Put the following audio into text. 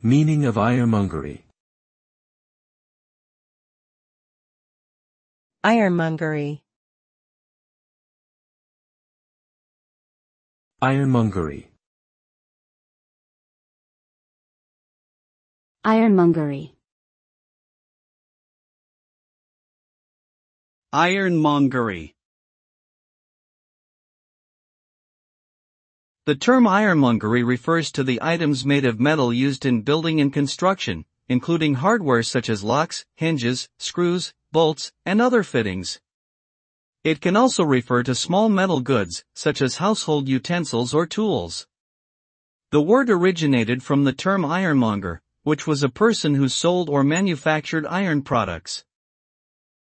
Meaning of ironmongery. Ironmongery. Ironmongery. Ironmongery. Ironmongery. The term ironmongery refers to the items made of metal used in building and construction, including hardware such as locks, hinges, screws, bolts, and other fittings. It can also refer to small metal goods, such as household utensils or tools. The word originated from the term ironmonger, which was a person who sold or manufactured iron products.